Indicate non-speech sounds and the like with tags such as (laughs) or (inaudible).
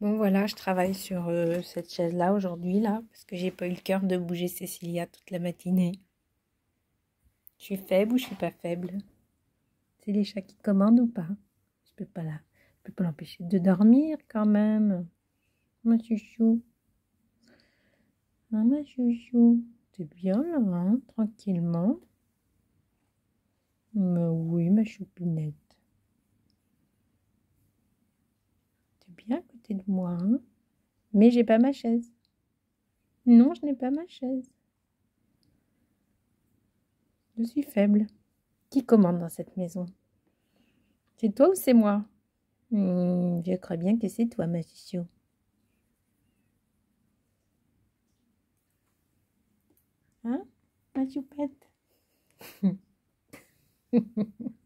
Bon voilà, je travaille sur euh, cette chaise-là aujourd'hui, là, parce que j'ai pas eu le cœur de bouger Cécilia toute la matinée. Je suis faible ou je suis pas faible? C'est les chats qui commandent ou pas? Je peux pas la, je peux pas l'empêcher de dormir quand même. Ma chouchou. Ah, ma chouchou. T'es bien là, hein, tranquillement. Oui, ma choupinette. bien à de moi. Hein Mais j'ai pas ma chaise. Non, je n'ai pas ma chaise. Je suis faible. Qui commande dans cette maison? C'est toi ou c'est moi? Hmm, Je crois bien que c'est toi, ma chouchou. Hein? Ma choupette (laughs)